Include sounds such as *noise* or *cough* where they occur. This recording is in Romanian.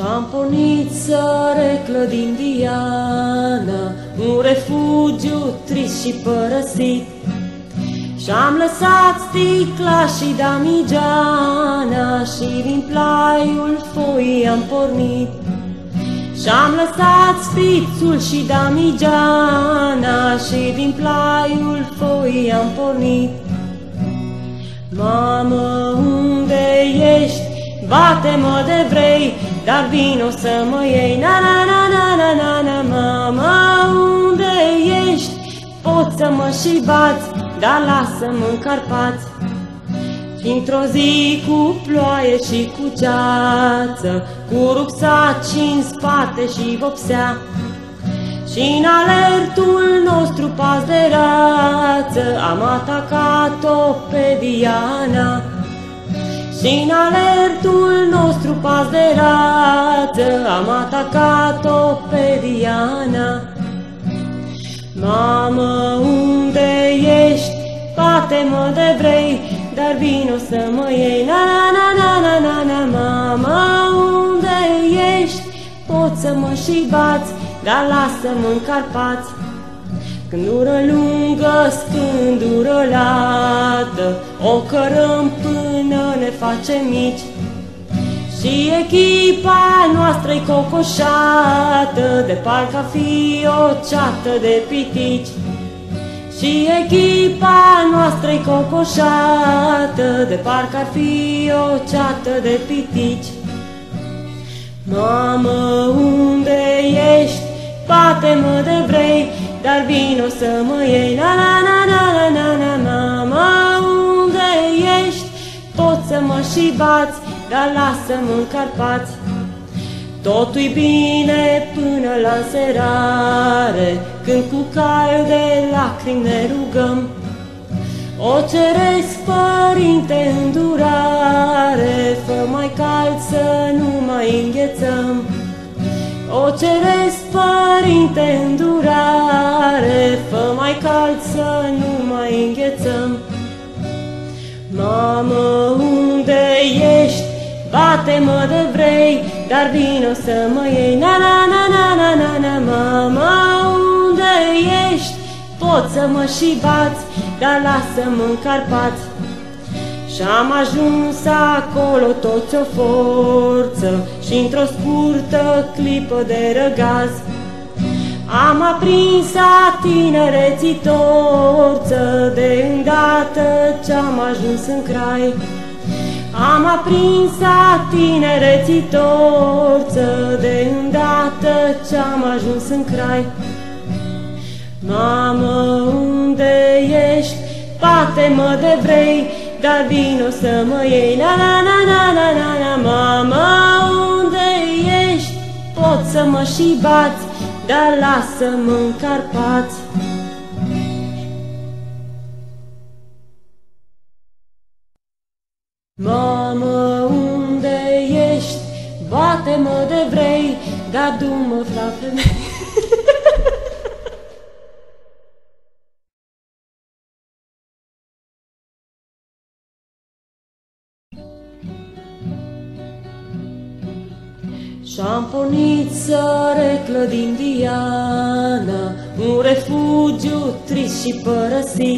Și-am pornit să reclădim Diana, un refugiu trist și părăsit. Și-am lăsat sticla și damigeana și din plaiul foii am pornit. Și-am lăsat spițul și damigeana și din plaiul foii am pornit. Mamă, unde ești? Bate-mă de vrei, dar vino să mă iei. Na, na, na, na, na, na, na, mama, unde ești? Pot să mă și bați, dar lasă-mă în Carpați. Într-o zi cu ploaie și cu ceață, cu rucsaci în spate și vopsea, și în alertul nostru pas de rață am atacat-o pe Diana. Și în alertul nostru pas de rață am atacat-o pe Diana. Mamă, unde ești? Bate-mă de vrei, dar vino să mă iei. Na, na, na, na, na, na, mama, unde ești? Pot să mă și bați, dar lasă-mă în Carpați. Când ură lungă, scândură lată, o cărăm până ne facem mici. Și echipa noastră-i cocoșată, de parcă fi o ceată de pitici. Și echipa noastră-i cocoșată, de parcă ar fi o ceată de pitici. Mamă, unde ești? Bate-mă de vrei, dar vino să mă iei. Na, na, na, na, na, na, și bați, dar lasă-mă în Carpați. Totul-i bine până la serare, când cu calde lacrimi ne rugăm. O ceresc, Părinte, îndurare, fă mai cald să nu mai înghețăm. O ceresc, Părinte, îndurare, fă mai cald să nu mai înghețăm. Bate-mă de vrei, dar vino să mă iei. Na, na, na, na, na, na, na, mama, unde ești? Pot să mă și bați, dar lasă-mă în Carpați. Și-am ajuns acolo toți o forță și într-o scurtă clipă de răgaz am aprins a tinereții torță de îndată ce-am ajuns în crai. Am aprins a tinereții torță de îndată ce-am ajuns în crai. Mamă, unde ești? Bate-mă de vrei, dar vino să mă iei. Na, na, na, na, na, na, na, mama, unde ești? Pot să mă și bați, dar lasă-mă în Carpați. Mamă, unde ești? Bate-mă de vrei, dar du-mă, frate *laughs* Și-am pornit să reclădim Diana, un refugiu trist și părăsit.